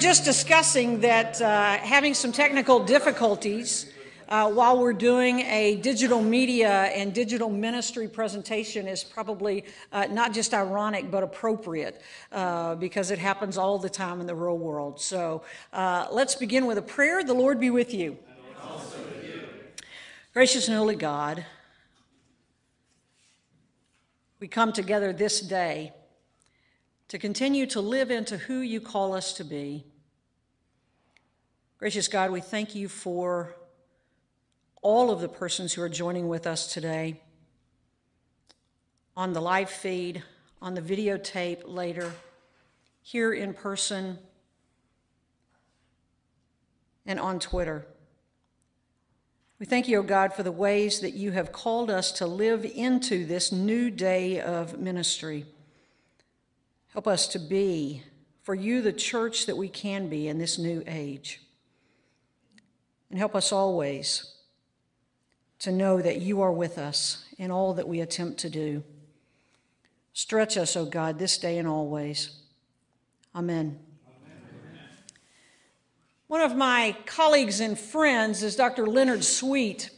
just discussing that uh, having some technical difficulties uh, while we're doing a digital media and digital ministry presentation is probably uh, not just ironic but appropriate uh, because it happens all the time in the real world. So uh, let's begin with a prayer. The Lord be with you. With you. Gracious and holy God, we come together this day to continue to live into who you call us to be. Gracious God, we thank you for all of the persons who are joining with us today on the live feed, on the videotape later, here in person, and on Twitter. We thank you, O God, for the ways that you have called us to live into this new day of ministry. Help us to be, for you, the church that we can be in this new age. And help us always to know that you are with us in all that we attempt to do. Stretch us, O God, this day and always. Amen. One of my colleagues and friends is Dr. Leonard Sweet.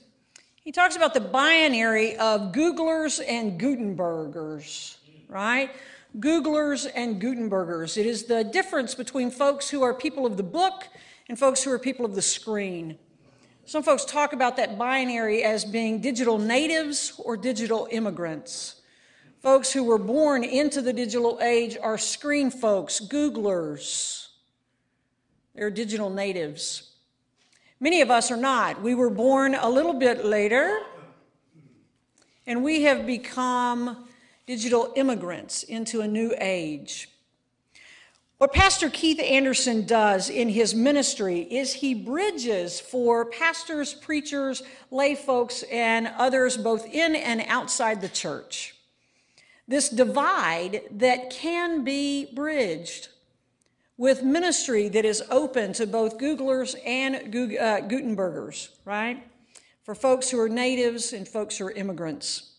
He talks about the binary of Googlers and Gutenbergers, right? Googlers and Gutenbergers. It is the difference between folks who are people of the book and folks who are people of the screen. Some folks talk about that binary as being digital natives or digital immigrants. Folks who were born into the digital age are screen folks, Googlers. They're digital natives. Many of us are not. We were born a little bit later, and we have become digital immigrants into a new age. What Pastor Keith Anderson does in his ministry is he bridges for pastors, preachers, lay folks, and others both in and outside the church. This divide that can be bridged with ministry that is open to both Googlers and uh, Gutenbergers, right? For folks who are natives and folks who are immigrants.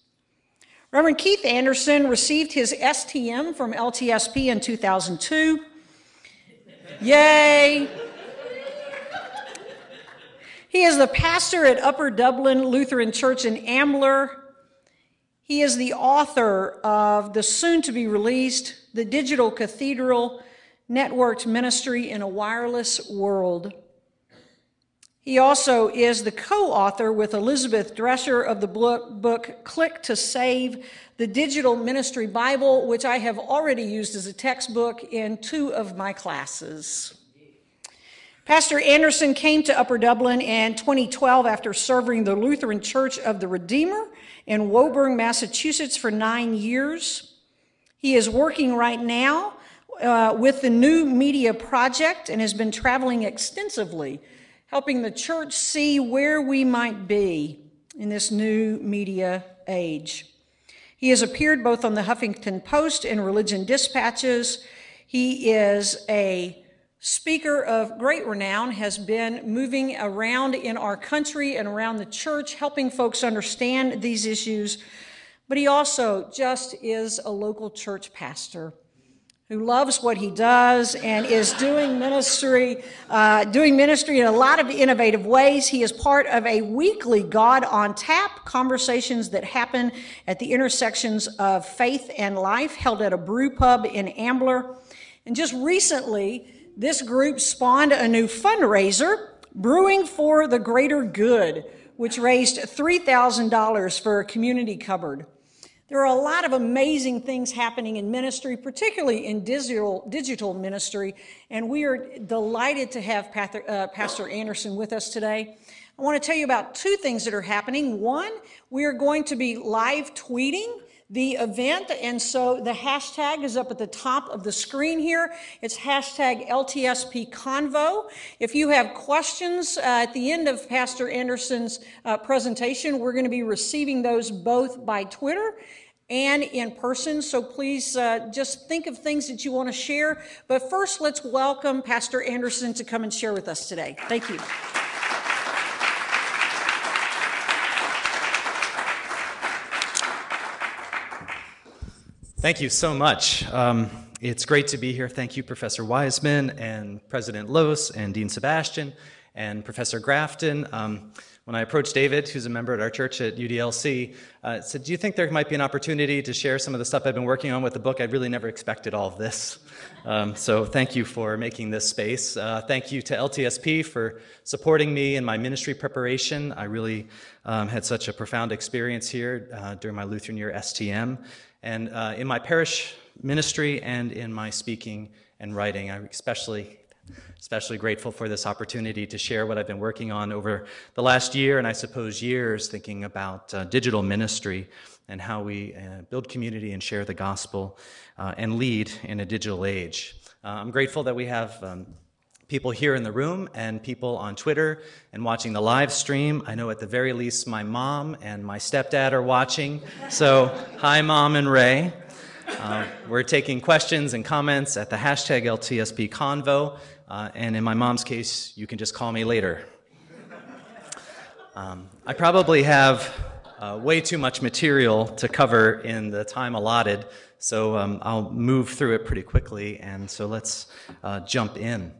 Reverend Keith Anderson received his STM from LTSP in 2002. Yay! He is the pastor at Upper Dublin Lutheran Church in Ambler. He is the author of the soon to be released The Digital Cathedral Networked Ministry in a Wireless World. He also is the co author with Elizabeth Drescher of the book Click to Save, the Digital Ministry Bible, which I have already used as a textbook in two of my classes. Pastor Anderson came to Upper Dublin in 2012 after serving the Lutheran Church of the Redeemer in Woburn, Massachusetts for nine years. He is working right now uh, with the New Media Project and has been traveling extensively helping the church see where we might be in this new media age. He has appeared both on the Huffington Post and Religion Dispatches. He is a speaker of great renown, has been moving around in our country and around the church, helping folks understand these issues. But he also just is a local church pastor who loves what he does and is doing ministry, uh, doing ministry in a lot of innovative ways. He is part of a weekly God on Tap conversations that happen at the intersections of faith and life, held at a brew pub in Ambler. And just recently, this group spawned a new fundraiser, Brewing for the Greater Good, which raised $3,000 for a community cupboard. There are a lot of amazing things happening in ministry, particularly in digital, digital ministry, and we are delighted to have uh, Pastor Anderson with us today. I want to tell you about two things that are happening. One, we are going to be live tweeting the event. And so the hashtag is up at the top of the screen here. It's hashtag LTSP Convo. If you have questions uh, at the end of Pastor Anderson's uh, presentation, we're going to be receiving those both by Twitter and in person. So please uh, just think of things that you want to share. But first, let's welcome Pastor Anderson to come and share with us today. Thank you. Thank you so much. Um, it's great to be here. Thank you, Professor Wiseman and President Lose and Dean Sebastian and Professor Grafton. Um, when I approached David, who's a member at our church at UDLC, uh, said, Do you think there might be an opportunity to share some of the stuff I've been working on with the book? I really never expected all of this. Um, so thank you for making this space. Uh, thank you to LTSP for supporting me in my ministry preparation. I really um, had such a profound experience here uh, during my Lutheran year STM. And uh, in my parish ministry and in my speaking and writing, I especially especially grateful for this opportunity to share what I've been working on over the last year and I suppose years, thinking about uh, digital ministry and how we uh, build community and share the gospel uh, and lead in a digital age. Uh, I'm grateful that we have um, people here in the room and people on Twitter and watching the live stream. I know at the very least my mom and my stepdad are watching. So, hi, mom and Ray. Uh, we're taking questions and comments at the hashtag LTSP Convo. Uh, and in my mom's case, you can just call me later. Um, I probably have uh, way too much material to cover in the time allotted, so um, I'll move through it pretty quickly, and so let's uh, jump in.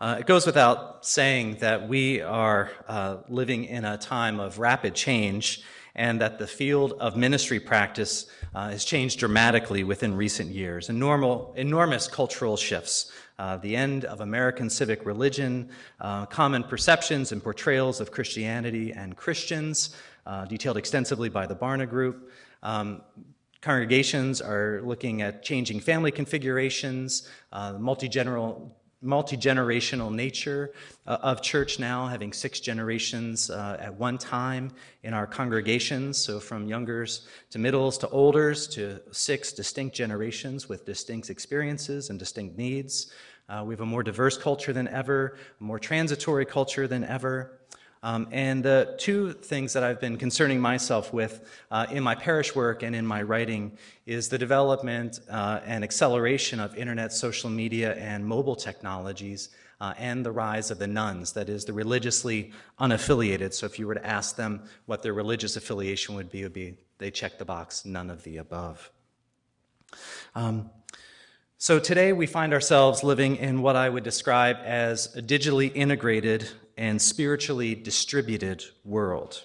Uh, it goes without saying that we are uh, living in a time of rapid change and that the field of ministry practice uh, has changed dramatically within recent years. Enormal, enormous cultural shifts uh, the end of American civic religion, uh, common perceptions and portrayals of Christianity and Christians, uh, detailed extensively by the Barna Group. Um, congregations are looking at changing family configurations, uh, multi-general multi-generational nature uh, of church now, having six generations uh, at one time in our congregations. So from youngers to middles to olders to six distinct generations with distinct experiences and distinct needs. Uh, we have a more diverse culture than ever, a more transitory culture than ever. Um, and the two things that I've been concerning myself with uh, in my parish work and in my writing is the development uh, and acceleration of internet, social media, and mobile technologies, uh, and the rise of the nones, that is, the religiously unaffiliated. So if you were to ask them what their religious affiliation would be, would be they check the box, none of the above. Um, so today we find ourselves living in what I would describe as a digitally integrated and spiritually distributed world.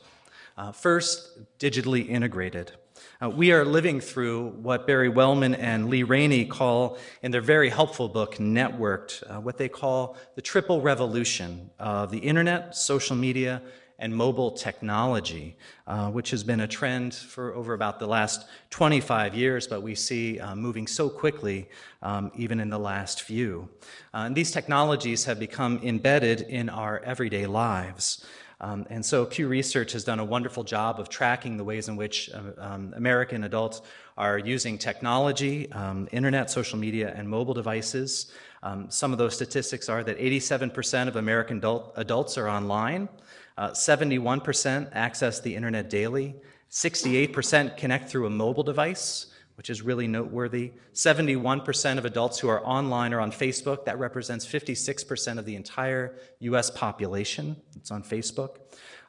Uh, first, digitally integrated. Uh, we are living through what Barry Wellman and Lee Rainie call, in their very helpful book, Networked, uh, what they call the triple revolution of the internet, social media, and mobile technology, uh, which has been a trend for over about the last 25 years, but we see uh, moving so quickly um, even in the last few. Uh, and these technologies have become embedded in our everyday lives. Um, and so Pew Research has done a wonderful job of tracking the ways in which uh, um, American adults are using technology, um, internet, social media, and mobile devices. Um, some of those statistics are that 87% of American adult, adults are online. Uh, 71% access the internet daily. 68% connect through a mobile device, which is really noteworthy. 71% of adults who are online are on Facebook. That represents 56% of the entire US population. It's on Facebook.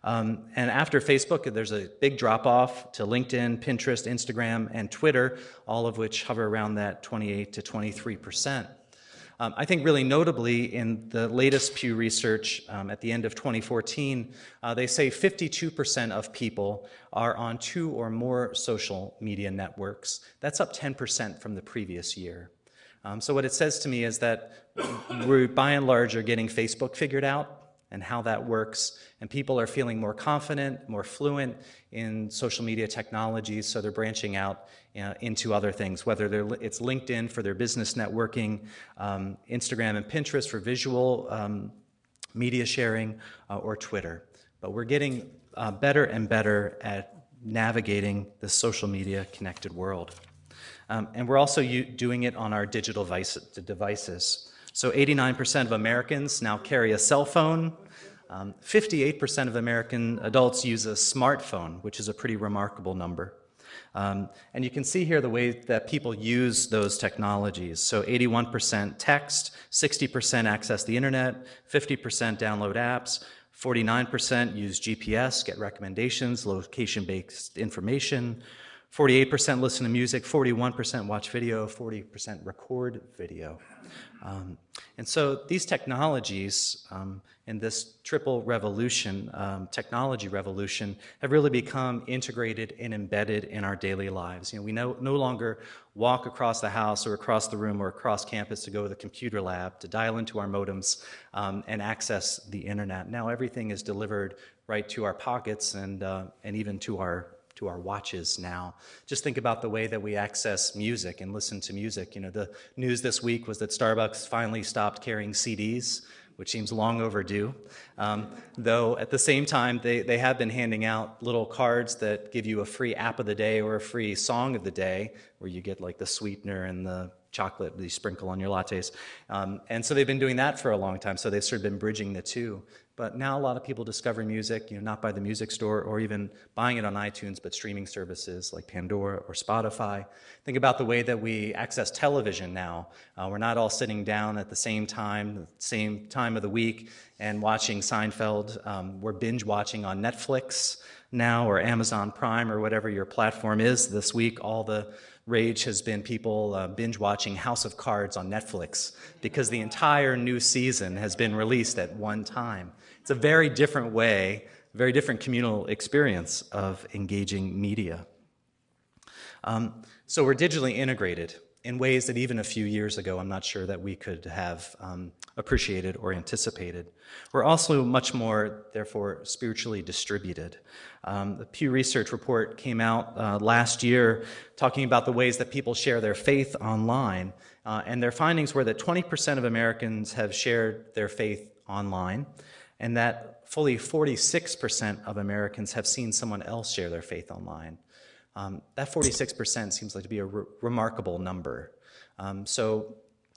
Um, and after Facebook, there's a big drop off to LinkedIn, Pinterest, Instagram, and Twitter, all of which hover around that 28 to 23 percent. Um, I think really notably in the latest Pew research um, at the end of 2014, uh, they say 52% of people are on two or more social media networks. That's up 10% from the previous year. Um, so what it says to me is that we, by and large, are getting Facebook figured out and how that works. And people are feeling more confident, more fluent in social media technologies, so they're branching out uh, into other things, whether it's LinkedIn for their business networking, um, Instagram and Pinterest for visual um, media sharing, uh, or Twitter. But we're getting uh, better and better at navigating the social media connected world. Um, and we're also doing it on our digital devices. So 89% of Americans now carry a cell phone. Um, 58% of American adults use a smartphone, which is a pretty remarkable number. Um, and you can see here the way that people use those technologies. So 81% text, 60% access the internet, 50% download apps, 49% use GPS, get recommendations, location based information, 48% listen to music, 41% watch video, 40% record video. Um, and so these technologies um, in this triple revolution, um, technology revolution, have really become integrated and embedded in our daily lives. You know, we no, no longer walk across the house or across the room or across campus to go to the computer lab, to dial into our modems um, and access the internet. Now everything is delivered right to our pockets and, uh, and even to our to our watches now. Just think about the way that we access music and listen to music. You know, the news this week was that Starbucks finally stopped carrying CDs, which seems long overdue. Um, though at the same time, they, they have been handing out little cards that give you a free app of the day or a free song of the day, where you get like the sweetener and the chocolate you sprinkle on your lattes. Um, and so they've been doing that for a long time. So they've sort of been bridging the two. But now a lot of people discover music, you know, not by the music store or even buying it on iTunes, but streaming services like Pandora or Spotify. Think about the way that we access television now. Uh, we're not all sitting down at the same time, the same time of the week, and watching Seinfeld. Um, we're binge watching on Netflix now or Amazon Prime or whatever your platform is. This week, all the rage has been people uh, binge watching House of Cards on Netflix because the entire new season has been released at one time. It's a very different way, very different communal experience of engaging media. Um, so we're digitally integrated in ways that even a few years ago I'm not sure that we could have um, appreciated or anticipated. We're also much more, therefore, spiritually distributed. Um, the Pew Research report came out uh, last year talking about the ways that people share their faith online, uh, and their findings were that 20% of Americans have shared their faith online and that fully 46% of Americans have seen someone else share their faith online. Um, that 46% seems like to be a re- remarkable number. Um, so,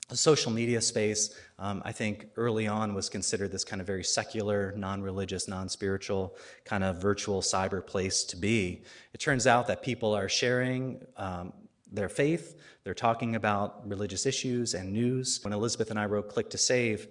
the social media space, um, I think early on was considered this kind of very secular, non religious, non spiritual, kind of virtual cyber place to be. It turns out that people are sharing um, their faith, they're talking about religious issues and news. When Elizabeth and I wrote Click to Save,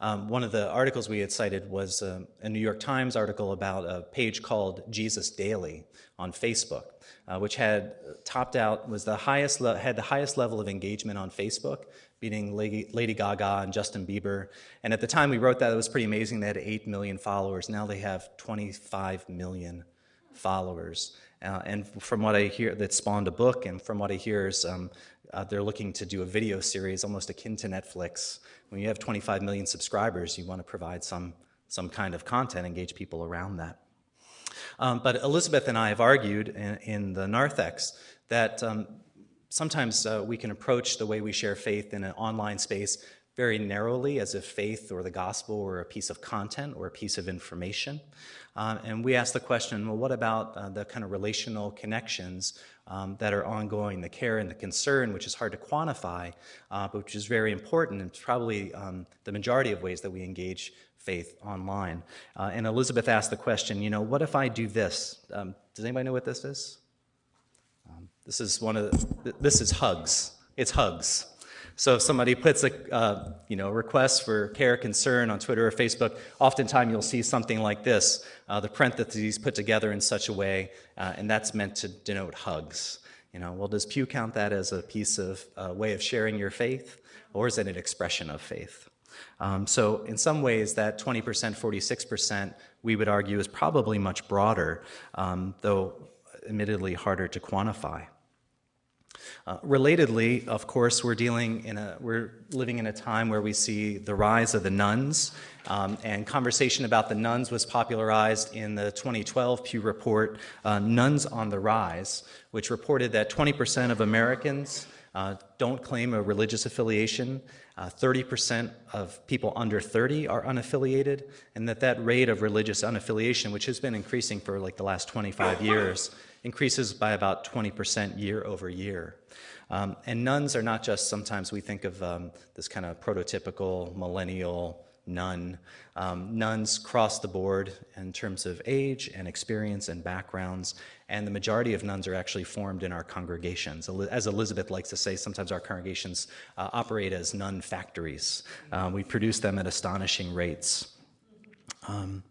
um, one of the articles we had cited was uh, a New York Times article about a page called Jesus Daily on Facebook, uh, which had topped out was the highest le- had the highest level of engagement on Facebook, beating Lady, Gaga and Justin Bieber. And at the time we wrote that, it was pretty amazing. They had eight million followers. Now they have 25 million followers. Uh, and from what I hear, that spawned a book, and from what I hear is um, uh, they're looking to do a video series almost akin to Netflix. When you have 25 million subscribers, you want to provide some, some kind of content, engage people around that. Um, but Elizabeth and I have argued in, in the narthex that um, sometimes uh, we can approach the way we share faith in an online space very narrowly as if faith or the gospel were a piece of content or a piece of information. Um, and we ask the question well, what about uh, the kind of relational connections um, that are ongoing, the care and the concern, which is hard to quantify, uh, but which is very important and probably um, the majority of ways that we engage faith online. Uh, and Elizabeth asked the question, you know, what if I do this? Um, does anybody know what this is? Um, this is one of the, this is hugs. It's hugs. So if somebody puts a uh, you know request for care concern on Twitter or Facebook, oftentimes you'll see something like this: uh, the parentheses put together in such a way, uh, and that's meant to denote hugs. You know, well, does Pew count that as a piece of uh, way of sharing your faith, or is it an expression of faith? Um, so in some ways, that 20%, 46%, we would argue is probably much broader, um, though admittedly harder to quantify. Uh, relatedly, of course, we're dealing in a we're living in a time where we see the rise of the nones, um, and conversation about the nones was popularized in the 2012 Pew report, uh, "Nones on the Rise," which reported that 20% of Americans uh, don't claim a religious affiliation. Uh, 30% of people under 30 are unaffiliated, and that that rate of religious unaffiliation, which has been increasing for like the last 25 years, increases by about 20% year over year. Um, and nones are not just sometimes we think of um, this kind of prototypical millennial none. Um, nones cross the board in terms of age and experience and backgrounds, and the majority of nones are actually formed in our congregations. As Elizabeth likes to say, sometimes our congregations uh, operate as none factories. Uh, we produce them at astonishing rates. Um,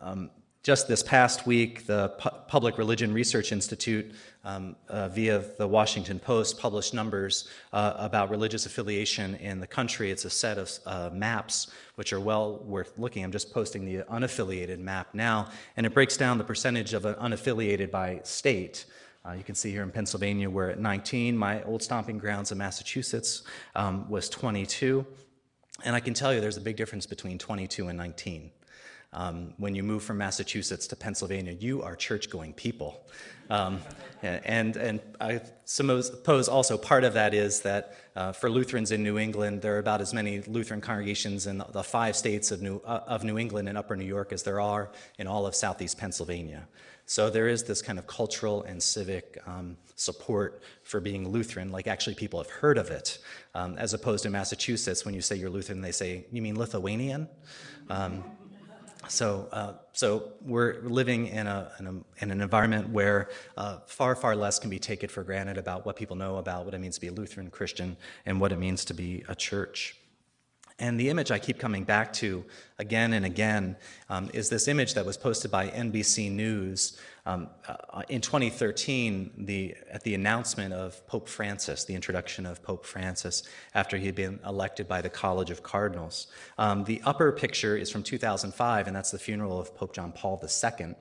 um, just this past week, the Pu- Public Religion Research Institute, um, uh, via the Washington Post, published numbers uh, about religious affiliation in the country. It's a set of uh, maps which are well worth looking. I'm just posting the unaffiliated map now, and it breaks down the percentage of unaffiliated by state. Uh, you can see here in Pennsylvania, we're at 19. My old stomping grounds in Massachusetts um, was 22. And I can tell you there's a big difference between 22 and 19. Um, when you move from Massachusetts to Pennsylvania, you are church going people. Um, and, and I suppose also part of that is that uh, for Lutherans in New England, there are about as many Lutheran congregations in the five states of New, uh, of New England and Upper New York as there are in all of Southeast Pennsylvania. So there is this kind of cultural and civic um, support for being Lutheran, like actually people have heard of it, um, as opposed to Massachusetts, when you say you're Lutheran, they say, You mean Lithuanian? Um, so, uh, so we're living in, a, in, a, in an environment where uh, far, far less can be taken for granted about what people know about what it means to be a Lutheran Christian and what it means to be a church. And the image I keep coming back to again and again um, is this image that was posted by NBC News um, uh, in 2013 the, at the announcement of Pope Francis, the introduction of Pope Francis after he had been elected by the College of Cardinals. Um, the upper picture is from 2005, and that's the funeral of Pope John Paul II.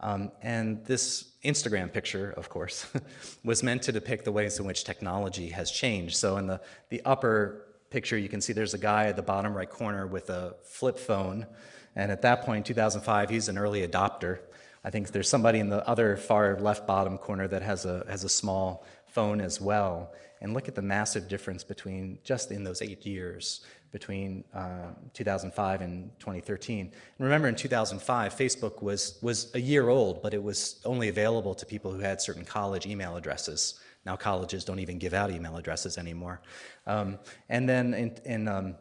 Um, and this Instagram picture, of course, was meant to depict the ways in which technology has changed. So in the, the upper picture, you can see there's a guy at the bottom right corner with a flip phone. And at that point, 2005, he's an early adopter. I think there's somebody in the other far left bottom corner that has a, has a small phone as well. And look at the massive difference between just in those eight years between uh, 2005 and 2013. And remember, in 2005, Facebook was, was a year old, but it was only available to people who had certain college email addresses. Now colleges don't even give out email addresses anymore. Um, and then in, in um,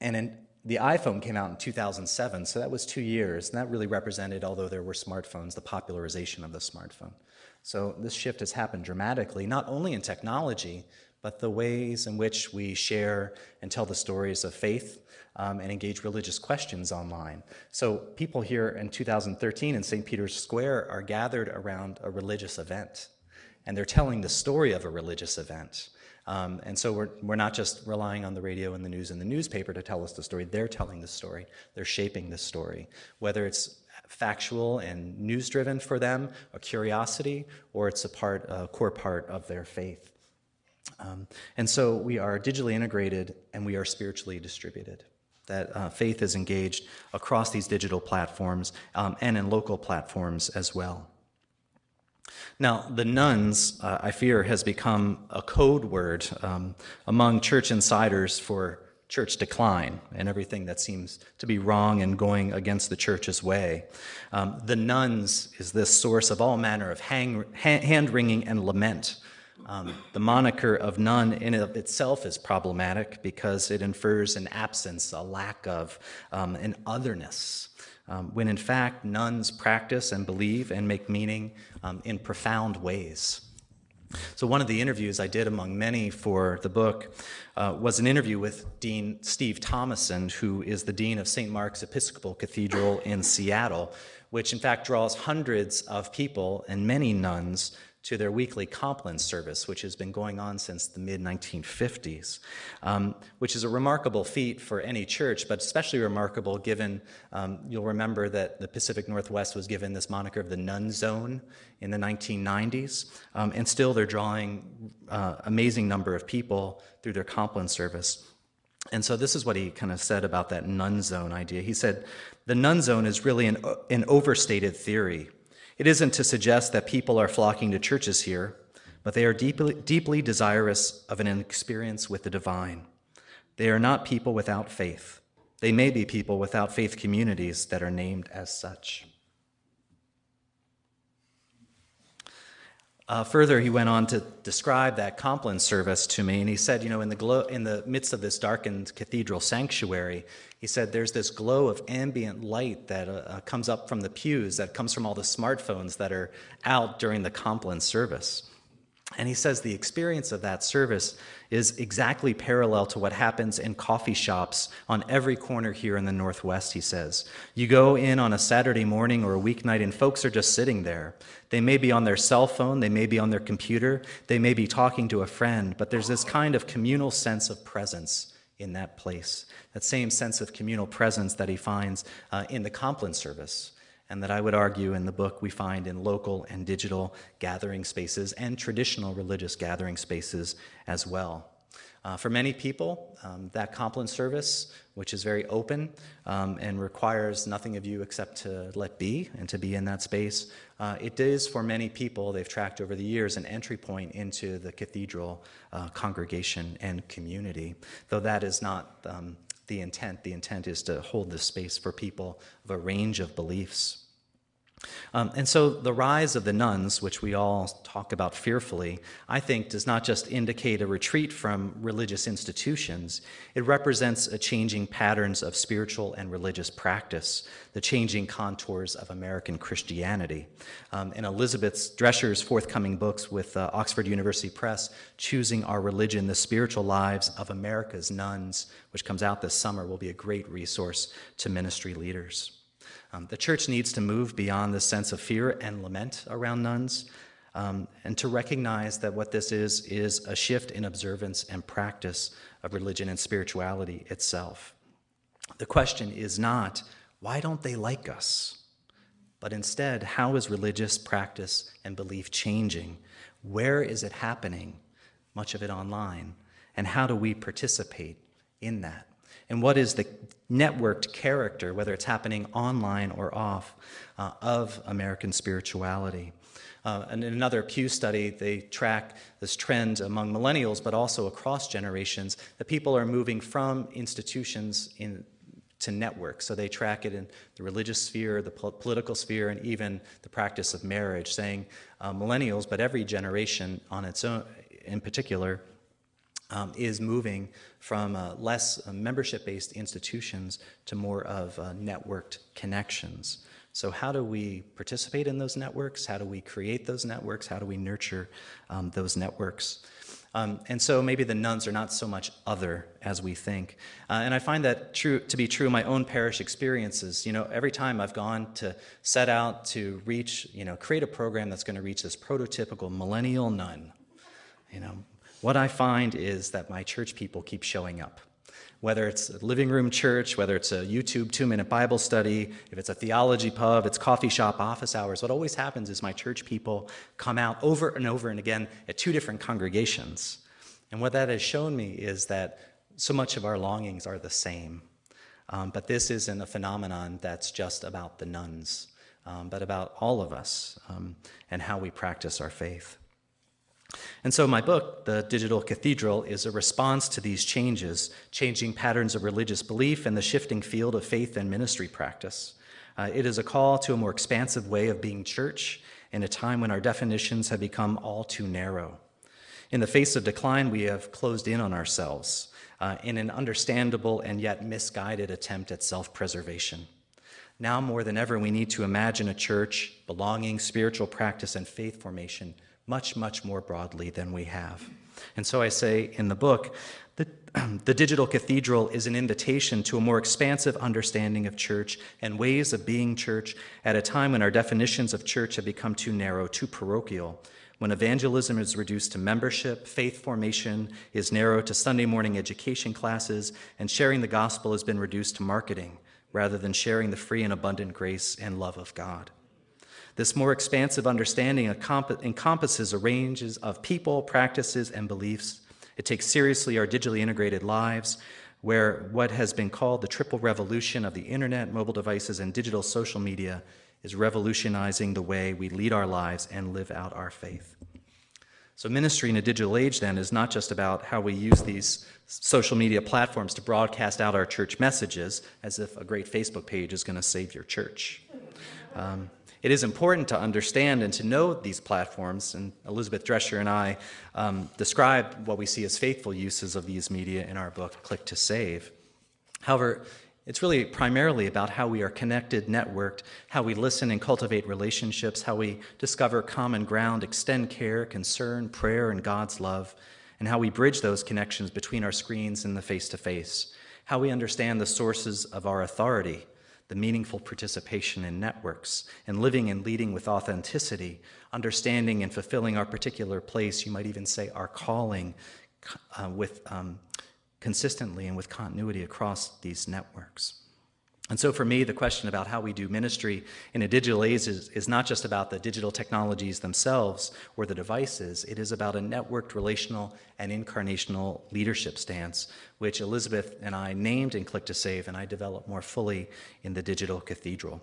and in, the iPhone came out in 2007, so that was two years, and that really represented, although there were smartphones, the popularization of the smartphone. So this shift has happened dramatically, not only in technology, but the ways in which we share and tell the stories of faith um, and engage religious questions online. So people here in 2013 in St. Peter's Square are gathered around a religious event and they're telling the story of a religious event. Um, and so we're, we're not just relying on the radio and the news and the newspaper to tell us the story, they're telling the story, they're shaping the story. Whether it's factual and news driven for them, a curiosity, or it's a part, a core part of their faith. Um, and so we are digitally integrated and we are spiritually distributed. That uh, faith is engaged across these digital platforms um, and in local platforms as well. Now, the nones, uh, I fear, has become a code word um, among church insiders for church decline and everything that seems to be wrong and going against the church's way. Um, the nones is this source of all manner of hand wringing and lament. Um, the moniker of none in of itself is problematic because it infers an absence, a lack of, um, an otherness um, when in fact nones practice and believe and make meaning um, in profound ways. So, one of the interviews I did among many for the book uh, was an interview with Dean Steve Thomason, who is the Dean of St. Mark's Episcopal Cathedral in Seattle, which in fact draws hundreds of people and many nones to their weekly Compline service, which has been going on since the mid 1950s, um, which is a remarkable feat for any church, but especially remarkable given um, you'll remember that the Pacific Northwest was given this moniker of the none zone in the 1990s, um, and still they're drawing uh, amazing number of people through their Compline service. And so this is what he kind of said about that none zone idea. He said, the none zone is really an, an overstated theory it isn't to suggest that people are flocking to churches here, but they are deeply, deeply desirous of an experience with the divine. They are not people without faith. They may be people without faith communities that are named as such. Uh, further, he went on to describe that Compline service to me, and he said, you know, in the, glow, in the midst of this darkened cathedral sanctuary, he said there's this glow of ambient light that uh, uh, comes up from the pews, that comes from all the smartphones that are out during the Compline service. And he says the experience of that service is exactly parallel to what happens in coffee shops on every corner here in the Northwest, he says. You go in on a Saturday morning or a weeknight, and folks are just sitting there. They may be on their cell phone, they may be on their computer, they may be talking to a friend, but there's this kind of communal sense of presence in that place. That same sense of communal presence that he finds uh, in the Compline service and that I would argue in the book we find in local and digital gathering spaces and traditional religious gathering spaces as well. Uh, for many people, um, that Compline service, which is very open um, and requires nothing of you except to let be and to be in that space, uh, it is for many people, they've tracked over the years, an entry point into the cathedral uh, congregation and community, though that is not um, the intent. The intent is to hold the space for people of a range of beliefs. Um, and so the rise of the nones, which we all talk about fearfully, I think does not just indicate a retreat from religious institutions, it represents a changing patterns of spiritual and religious practice, the changing contours of American Christianity. Um, in Elizabeth Drescher's forthcoming books with uh, Oxford University Press, Choosing Our Religion, The Spiritual Lives of America's Nones, which comes out this summer, will be a great resource to ministry leaders. Um, the church needs to move beyond the sense of fear and lament around nones um, and to recognize that what this is is a shift in observance and practice of religion and spirituality itself. The question is not, why don't they like us? But instead, how is religious practice and belief changing? Where is it happening? Much of it online. And how do we participate in that? And what is the networked character, whether it's happening online or off, uh, of American spirituality. Uh, and in another Pew study, they track this trend among millennials, but also across generations, that people are moving from institutions in, to networks. So they track it in the religious sphere, the po- political sphere, and even the practice of marriage, saying uh, millennials, but every generation on its own in particular, um, is moving from uh, less uh, membership based institutions to more of uh, networked connections. So, how do we participate in those networks? How do we create those networks? How do we nurture um, those networks? Um, and so maybe the nones are not so much other as we think. Uh, and I find that true to be true in my own parish experiences. You know, every time I've gone to set out to reach, you know, create a program that's going to reach this prototypical millennial none, you know, what I find is that my church people keep showing up. Whether it's a living room church, whether it's a YouTube two minute Bible study, if it's a theology pub, it's coffee shop, office hours, what always happens is my church people come out over and over and again at two different congregations. And what that has shown me is that so much of our longings are the same. Um, but this isn't a phenomenon that's just about the nones, um, but about all of us um, and how we practice our faith. And so, my book, The Digital Cathedral, is a response to these changes, changing patterns of religious belief and the shifting field of faith and ministry practice. Uh, it is a call to a more expansive way of being church in a time when our definitions have become all too narrow. In the face of decline, we have closed in on ourselves uh, in an understandable and yet misguided attempt at self preservation. Now more than ever, we need to imagine a church, belonging, spiritual practice, and faith formation much, much more broadly than we have. And so I say in the book that the digital cathedral is an invitation to a more expansive understanding of church and ways of being church at a time when our definitions of church have become too narrow, too parochial, when evangelism is reduced to membership, faith formation is narrowed to Sunday morning education classes, and sharing the gospel has been reduced to marketing rather than sharing the free and abundant grace and love of God. This more expansive understanding encompasses a range of people, practices, and beliefs. It takes seriously our digitally integrated lives, where what has been called the triple revolution of the internet, mobile devices, and digital social media is revolutionizing the way we lead our lives and live out our faith. So, ministry in a digital age then is not just about how we use these social media platforms to broadcast out our church messages as if a great Facebook page is going to save your church. Um, it is important to understand and to know these platforms, and Elizabeth Drescher and I um, describe what we see as faithful uses of these media in our book, Click to Save. However, It's really primarily about how we are connected, networked, how we listen and cultivate relationships, how we discover common ground, extend care, concern, prayer, and God's love, and how we bridge those connections between our screens and the face to face, how we understand the sources of our authority, the meaningful participation in networks, and living and leading with authenticity, understanding and fulfilling our particular place, you might even say our calling, uh, with um, consistently and with continuity across these networks. And so, for me, the question about how we do ministry in a digital age is, is, not just about the digital technologies themselves or the devices. It is about a networked, relational, and incarnational leadership stance, which Elizabeth and I named in Click to Save, and I developed more fully in the Digital Cathedral.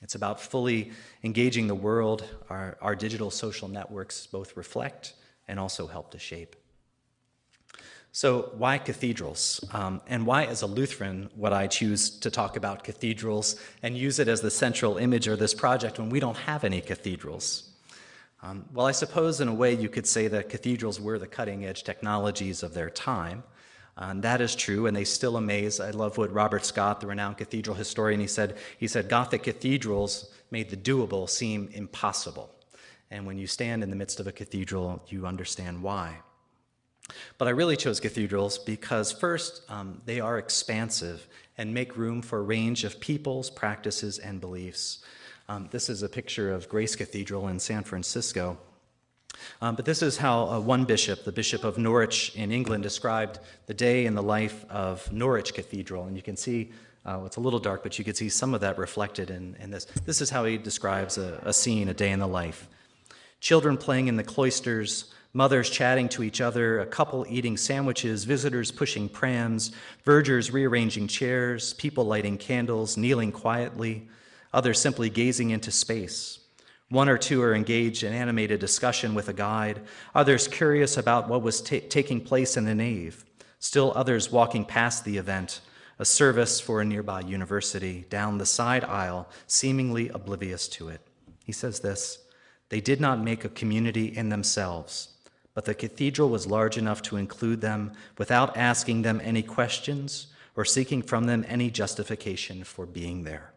It's about fully engaging the world our, our digital social networks both reflect and also help to shape. So, why cathedrals? Um, and why, as a Lutheran, would I choose to talk about cathedrals and use it as the central image of this project when we don't have any cathedrals? Um, well, I suppose in a way you could say that cathedrals were the cutting edge technologies of their time. and that is true, and they still amaze. I love what Robert Scott, the renowned cathedral historian, he said. He said Gothic cathedrals made the doable seem impossible. And when you stand in the midst of a cathedral, you understand why. But I really chose cathedrals because, first, um, they are expansive and make room for a range of peoples, practices, and beliefs. Um, this is a picture of Grace Cathedral in San Francisco. Um, but this is how uh, one bishop, the Bishop of Norwich in England, described the day in the life of Norwich Cathedral. And you can see uh, it's a little dark, but you can see some of that reflected in, in this. This is how he describes a, a scene, a day in the life. Children playing in the cloisters, mothers chatting to each other, a couple eating sandwiches, visitors pushing prams, vergers rearranging chairs, people lighting candles, kneeling quietly, others simply gazing into space. One or two are engaged in animated discussion with a guide, others curious about what was ta- taking place in the nave, still others walking past the event, a service for a nearby university, down the side aisle, seemingly oblivious to it. He says this They did not make a community in themselves but the cathedral was large enough to include them without asking them any questions or seeking from them any justification for being there.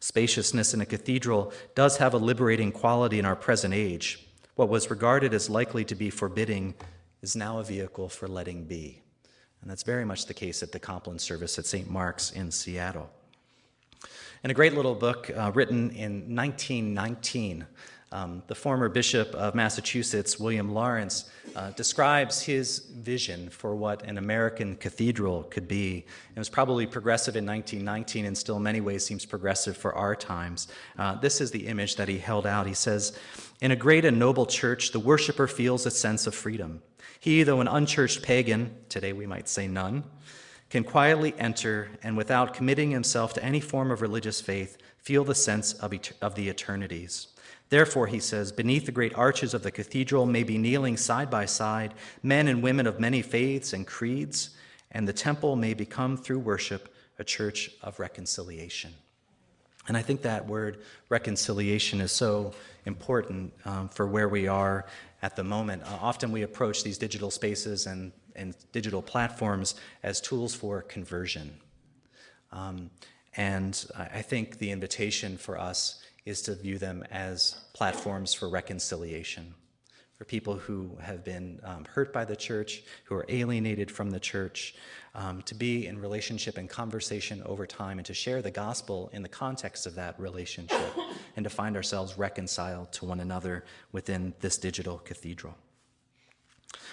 Spaciousness in a cathedral does have a liberating quality in our present age. What was regarded as likely to be forbidding is now a vehicle for letting be. And that's very much the case at the Compline service at St. Mark's in Seattle. In a great little book uh, written in 1919, um, the former Bishop of Massachusetts, William Lawrence, uh, describes his vision for what an American cathedral could be. It was probably progressive in 1919 and still in many ways seems progressive for our times. Uh, this is the image that he held out. He says, In a great and noble church, the worshiper feels a sense of freedom. He, though an unchurched pagan, today we might say none, can quietly enter and without committing himself to any form of religious faith, feel the sense of, et- of the eternities. Therefore, he says, beneath the great arches of the cathedral may be kneeling side by side men and women of many faiths and creeds, and the temple may become, through worship, a church of reconciliation. And I think that word reconciliation is so important um, for where we are at the moment. Uh, often we approach these digital spaces and, and digital platforms as tools for conversion. Um, and I think the invitation for us is to view them as platforms for reconciliation for people who have been um, hurt by the church, who are alienated from the church, um, to be in relationship and conversation over time, and to share the gospel in the context of that relationship, and to find ourselves reconciled to one another within this digital cathedral.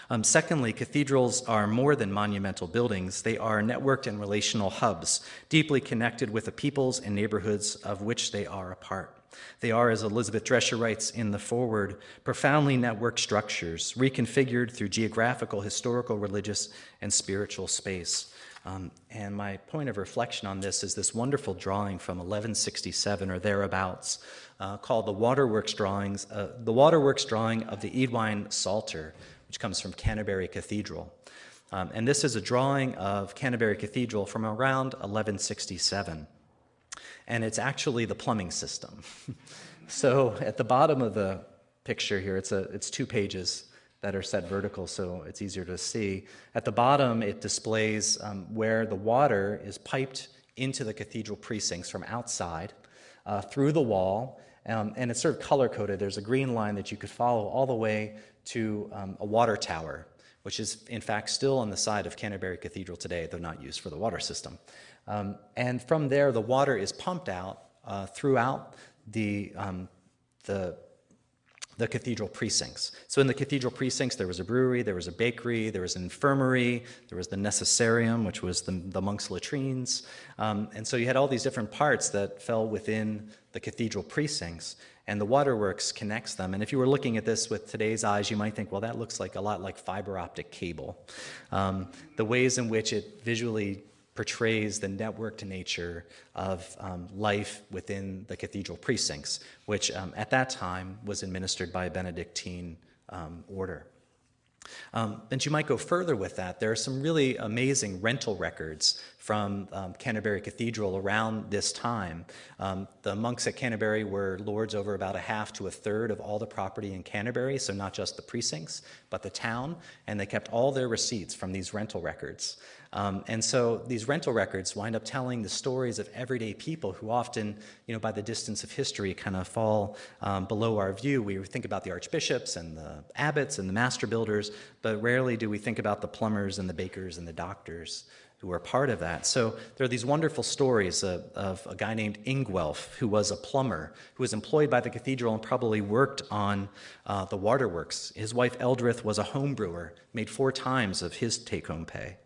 Um, secondly, cathedrals are more than monumental buildings. They are networked and relational hubs, deeply connected with the peoples and neighborhoods of which they are a part. They are, as Elizabeth Drescher writes in the foreword, profoundly networked structures, reconfigured through geographical, historical, religious, and spiritual space. Um, and my point of reflection on this is this wonderful drawing from 1167 or thereabouts uh, called the Waterworks drawings, uh, the Waterworks drawing of the Eadwine Psalter, which comes from Canterbury Cathedral. Um, and this is a drawing of Canterbury Cathedral from around 1167 and it's actually the plumbing system. so at the bottom of the picture here, it's, a, it's two pages that are set vertical so it's easier to see. At the bottom, it displays um, where the water is piped into the cathedral precincts from outside uh, through the wall. Um, and it's sort of color coded. There's a green line that you could follow all the way to um, a water tower, which is in fact still on the side of Canterbury Cathedral today, though not used for the water system. Um, and from there, the water is pumped out uh, throughout the, um, the the cathedral precincts. So in the cathedral precincts, there was a brewery, there was a bakery, there was an infirmary, there was the necessarium, which was the, the monks' latrines. Um, and so you had all these different parts that fell within the cathedral precincts, and the waterworks connects them. And if you were looking at this with today's eyes, you might think, well, that looks like a lot like fiber optic cable. Um, the ways in which it visually portrays the networked nature of um, life within the cathedral precincts, which um, at that time was administered by a Benedictine um, order. Um, and you might go further with that. There are some really amazing rental records from um, Canterbury Cathedral around this time. Um, the monks at Canterbury were lords over about a half to a third of all the property in Canterbury, so not just the precincts, but the town, and they kept all their receipts from these rental records. Um, and so these rental records wind up telling the stories of everyday people who often, you know, by the distance of history, kind of fall um, below our view. We think about the archbishops and the abbots and the master builders, but rarely do we think about the plumbers and the bakers and the doctors who were part of that. So there are these wonderful stories of, of, a guy named Ingwelf, who was a plumber, who was employed by the cathedral and probably worked on uh, the waterworks. His wife Eldrith was a home brewer, made four times of his take home pay.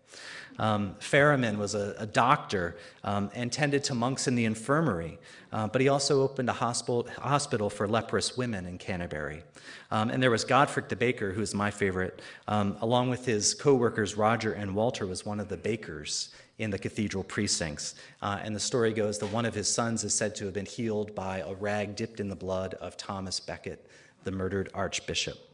Um, Ferriman was a, a doctor um, and tended to monks in the infirmary, uh, but he also opened a hospital, hospital for leprous women in Canterbury. Um, and there was Godfric the baker, who's my favorite, um, along with his co workers Roger and Walter, was one of the bakers in the cathedral precincts. Uh, and the story goes that one of his sons is said to have been healed by a rag dipped in the blood of Thomas Becket, the murdered archbishop.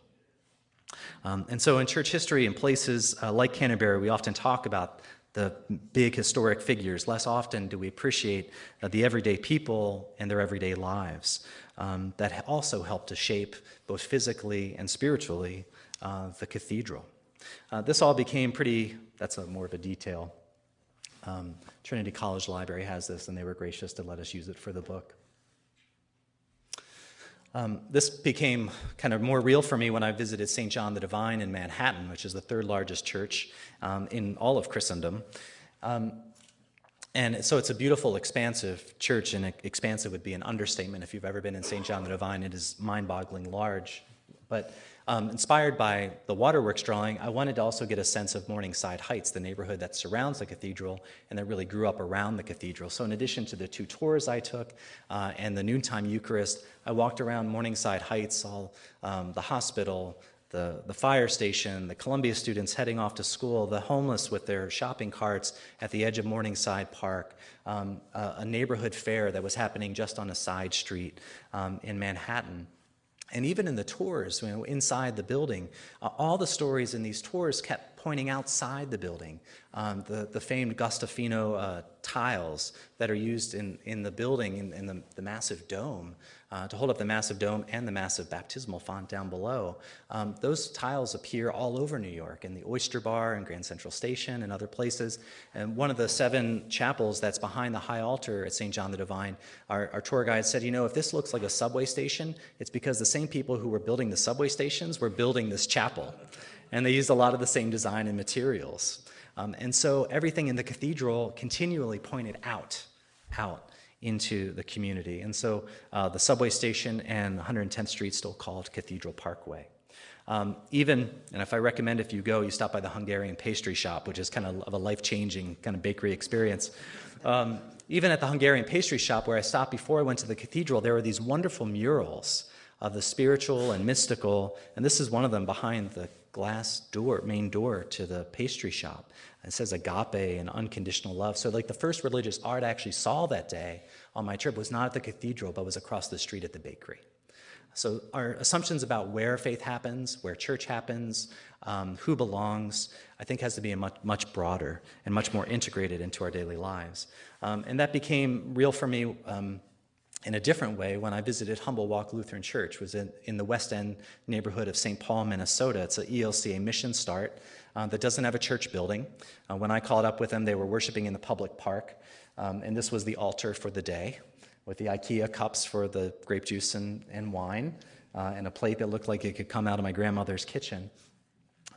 Um, and so in church history, in places uh, like Canterbury, we often talk about the big historic figures. Less often do we appreciate uh, the everyday people and their everyday lives um, that also help to shape, both physically and spiritually, uh, the cathedral. Uh, this all became pretty, that's a more of a detail. Um, Trinity College Library has this, and they were gracious to let us use it for the book. Um, this became kind of more real for me when I visited St. John the Divine in Manhattan, which is the third largest church um, in all of Christendom. Um, and so it's a beautiful, expansive church, and expansive would be an understatement if you've ever been in St. John the Divine. It is mind boggling large. But um, inspired by the waterworks drawing, I wanted to also get a sense of Morningside Heights, the neighborhood that surrounds the cathedral and that really grew up around the cathedral. So, in addition to the two tours I took uh, and the noontime Eucharist, I walked around Morningside Heights, saw um, the hospital, the, the fire station, the Columbia students heading off to school, the homeless with their shopping carts at the edge of Morningside Park, um, a, a, neighborhood fair that was happening just on a side street um, in Manhattan. And even in the tours, you know, inside the building, uh, all the stories in these tours kept pointing outside the building. Um, the, the famed Guastavino uh, tiles that are used in, in the building, in, in the, the massive dome, uh, to hold up the massive dome and the massive baptismal font down below. Um, those tiles appear all over New York, in the Oyster Bar and Grand Central Station and other places. And one of the seven chapels that's behind the high altar at St. John the Divine, our, our tour guide said, you know, if this looks like a subway station, it's because the same people who were building the subway stations were building this chapel. And they used a lot of the same design and materials. Um, and so everything in the cathedral continually pointed out, out into the community. And so uh, the subway station and 110th Street still called Cathedral Parkway. Um, even, and if I recommend if you go, you stop by the Hungarian pastry shop, which is kind of, of a life changing kind of bakery experience. Um, even at the Hungarian pastry shop where I stopped before I went to the cathedral, there were these wonderful murals of the spiritual and mystical, and this is one of them behind the glass door, main door to the pastry shop. It says agape and unconditional love. So, like the first religious art I actually saw that day on my trip was not at the cathedral, but was across the street at the bakery. So, our assumptions about where faith happens, where church happens, um, who belongs, I think has to be a much, much broader and much more integrated into our daily lives. Um, and that became real for me um, in a different way when I visited Humble Walk Lutheran Church, was in, in the West End neighborhood of St. Paul, Minnesota. It's an ELCA mission start uh, that doesn't have a church building. Uh, when I called up with them, they were worshiping in the public park. Um, and this was the altar for the day with the IKEA cups for the grape juice and, and wine, uh, and a plate that looked like it could come out of my grandmother's kitchen.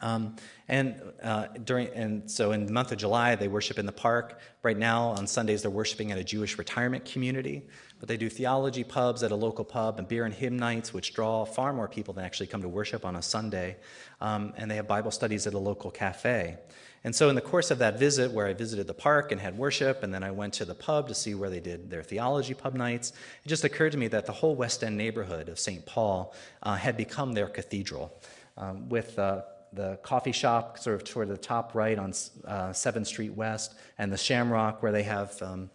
Um, and uh, during and so in the month of July they worship in the park. Right now on Sundays they're worshiping at a Jewish retirement community, but they do theology pubs at a local pub and beer and hymn nights, which draw far more people than actually come to worship on a Sunday. Um, and they have Bible studies at a local cafe. And so, in the course of that visit, where I visited the park and had worship, and then I went to the pub to see where they did their theology pub nights, it just occurred to me that the whole West End neighborhood of St. Paul uh, had become their cathedral. Um, with uh, the coffee shop sort of toward the top right on uh, 7th Street West, and the Shamrock, where they have um,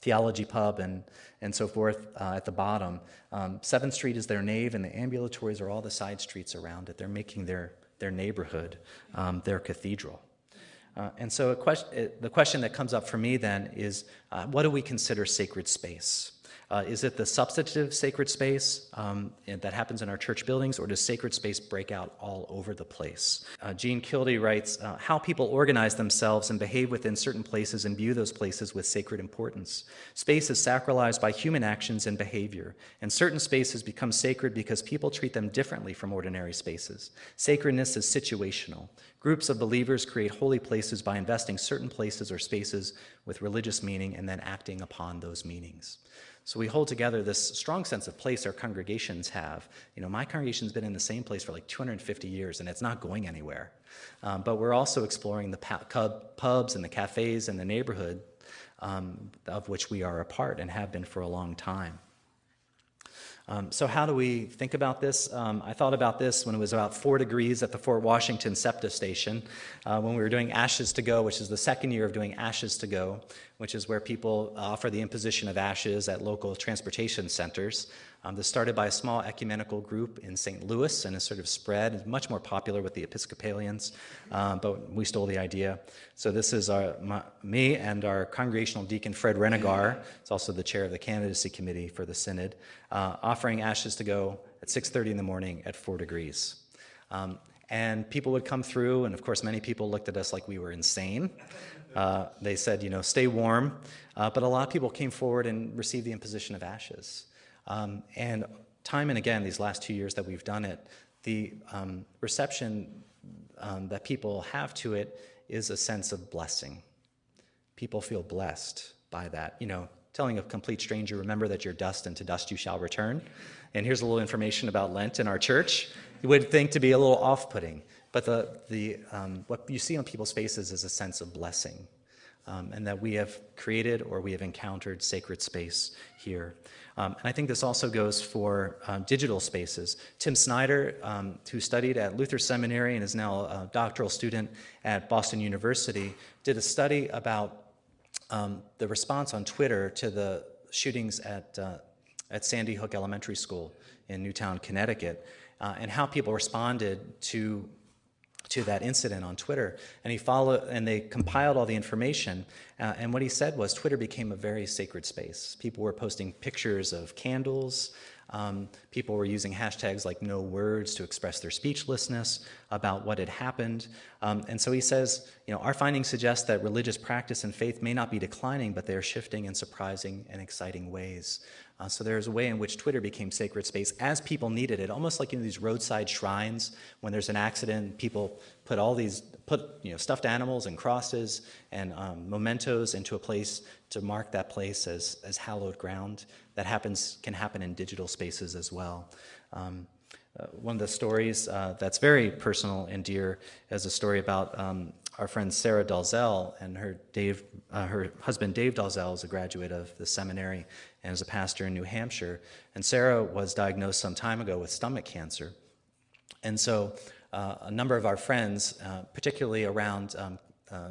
theology pub and, and so forth uh, at the bottom. Um, 7th Street is their nave, and the ambulatories are all the side streets around it. They're making their, their neighborhood um, their cathedral. Uh, and so a question, the question that comes up for me then is uh, what do we consider sacred space? Uh, is it the substantive sacred space um, that happens in our church buildings, or does sacred space break out all over the place? Uh, Jeanne Kilde writes uh, How people organize themselves and behave within certain places and view those places with sacred importance. Space is sacralized by human actions and behavior, and certain spaces become sacred because people treat them differently from ordinary spaces. Sacredness is situational. Groups of believers create holy places by investing certain places or spaces with religious meaning and then acting upon those meanings. So we hold together this strong sense of place our congregations have. You know, my congregation's been in the same place for like 250 years and it's not going anywhere. Um, but we're also exploring the pubs and the cafes and the neighborhood um, of which we are a part and have been for a long time. Um, so, how do we think about this? Um, I thought about this when it was about four degrees at the Fort Washington SEPTA station uh, when we were doing Ashes to Go, which is the second year of doing Ashes to Go, which is where people offer the imposition of ashes at local transportation centers. Um, this started by a small ecumenical group in St. Louis and has sort of spread, it's much more popular with the Episcopalians, um, but we stole the idea. So this is our, my, me and our congregational deacon, Fred Renegar, He's also the chair of the candidacy committee for the synod, uh, offering ashes to go at 6.30 in the morning at 4 degrees. Um, and people would come through, and of course, many people looked at us like we were insane. Uh, they said, you know, stay warm. Uh, but a lot of people came forward and received the imposition of ashes. Um, and time and again, these last two years that we've done it, the um, reception um, that people have to it is a sense of blessing. People feel blessed by that. You know, telling a complete stranger, remember that you're dust and to dust you shall return. And here's a little information about Lent in our church. You would think to be a little off putting, but the, the, um, what you see on people's faces is a sense of blessing. Um, and that we have created or we have encountered sacred space here. Um, and I think this also goes for um, digital spaces. Tim Snyder, um, who studied at Luther Seminary and is now a doctoral student at Boston University, did a study about um, the response on Twitter to the shootings at, uh, at Sandy Hook Elementary School in Newtown, Connecticut, uh, and how people responded to to that incident on Twitter, and he followed, and they compiled all the information. Uh, and what he said was, Twitter became a very sacred space. People were posting pictures of candles. Um, people were using hashtags like no words to express their speechlessness about what had happened. Um, and so he says, you know, our findings suggest that religious practice and faith may not be declining, but they are shifting in surprising and exciting ways. Uh, so there's a way in which Twitter became sacred space as people needed it, almost like in these roadside shrines. When there's an accident, people put all these put you know stuffed animals and crosses and um, mementos into a place to mark that place as as hallowed ground. That happens can happen in digital spaces as well. Um, uh, one of the stories uh, that's very personal and dear is a story about um, our friend Sarah Dalzell and her Dave, uh, her husband Dave Dalzell is a graduate of the seminary and is a pastor in New Hampshire. And Sarah was diagnosed some time ago with stomach cancer. And so uh, a number of our friends, uh, particularly around um, uh,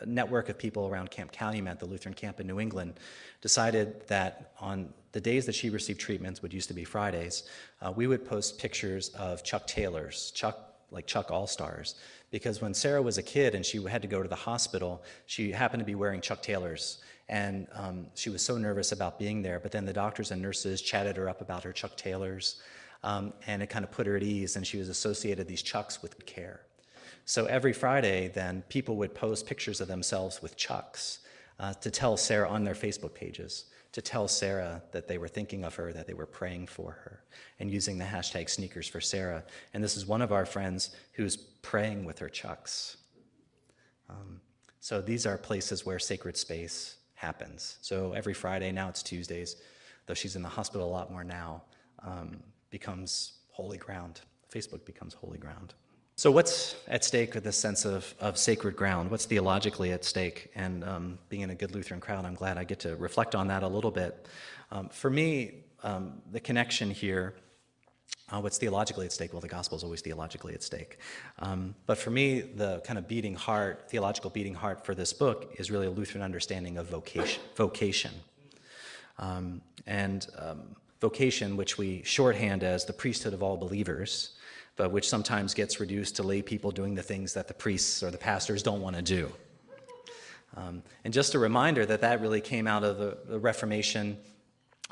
a network of people around Camp Calumet, the Lutheran camp in New England, decided that on the days that she received treatments, which used to be Fridays, uh, we would post pictures of Chuck Taylors, Chuck like Chuck All Stars, because when Sarah was a kid and she had to go to the hospital, she happened to be wearing Chuck Taylors. And um, she was so nervous about being there. But then the doctors and nurses chatted her up about her Chuck Taylors. Um, and it kind of put her at ease. And she was associated these Chucks with care. So every Friday, then, people would post pictures of themselves with Chucks. uh, to tell Sarah on their Facebook pages, to tell Sarah that they were thinking of her, that they were praying for her, and using the hashtag sneakers for Sarah. And this is one of our friends who's praying with her chucks. Um, so these are places where sacred space happens. So every Friday, now it's Tuesdays, though she's in the hospital a lot more now, um, becomes holy ground. Facebook becomes holy ground. So, what's at stake with this sense of, of sacred ground? What's theologically at stake? And um, being in a good Lutheran crowd, I'm glad I get to reflect on that a little bit. Um, for me, um, the connection here, uh, what's theologically at stake? Well, the gospel is always theologically at stake. Um, but for me, the kind of beating heart, theological beating heart for this book is really a Lutheran understanding of vocation. vocation. Um, and um, vocation, which we shorthand as the priesthood of all believers, but which sometimes gets reduced to lay people doing the things that the priests or the pastors don't want to do. Um, and just a reminder that that really came out of the, the Reformation